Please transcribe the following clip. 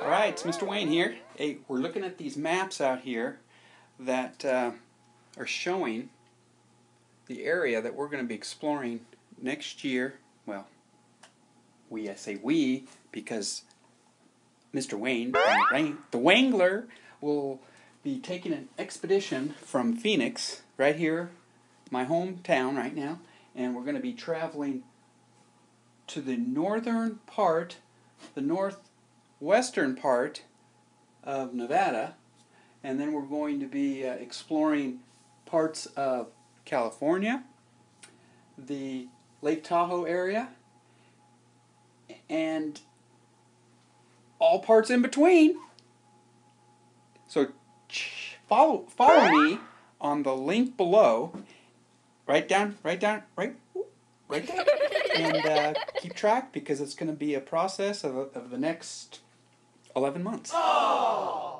All right, it's Mr. Wayne here. Hey, we're looking at these maps out here that uh, are showing the area that we're going to be exploring next year. Well, we, I say we, because Mr. Wayne, the Wangler, will be taking an expedition from Phoenix, right here, my hometown right now, and we're going to be traveling to the northern part, the northwestern part of Nevada, and then we're going to be uh, exploring parts of California, the Lake Tahoe area, and all parts in between. So follow follow me on the link below. Right down, right down, right, right there, and uh, keep track because it's going to be a process of, of the next 11 months. Oh!